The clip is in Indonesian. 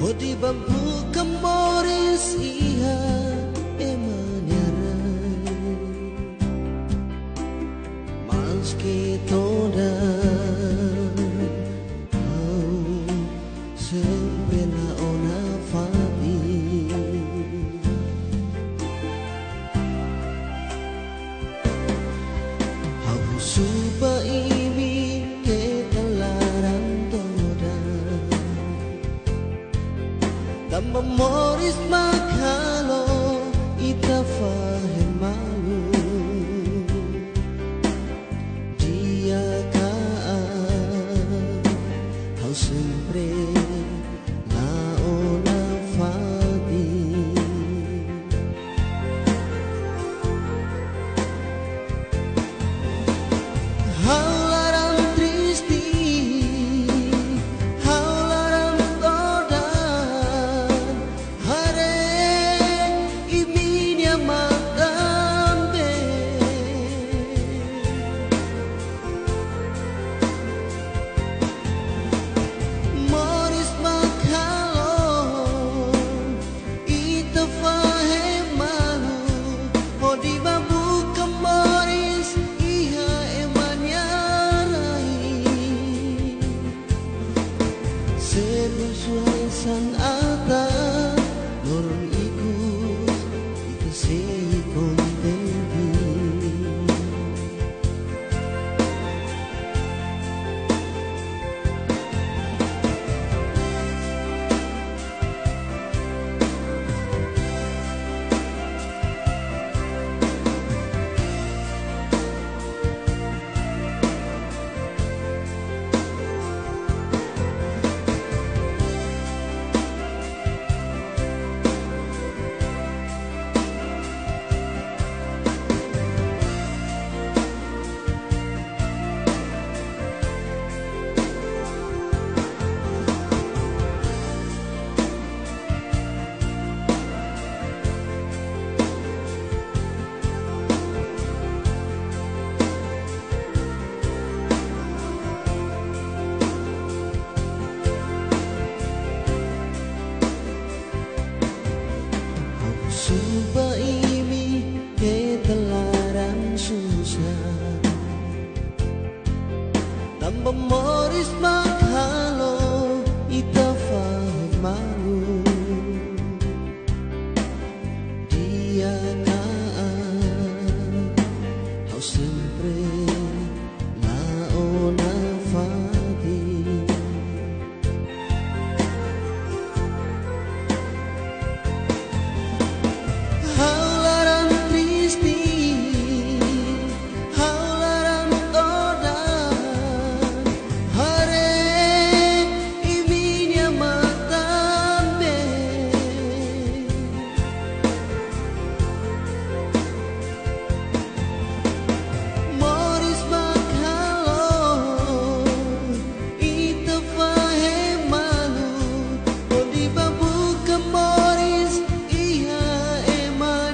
Modi bambu kemoris iha emanera Maski toda Au sempena ona fabi Au suba amor is mine.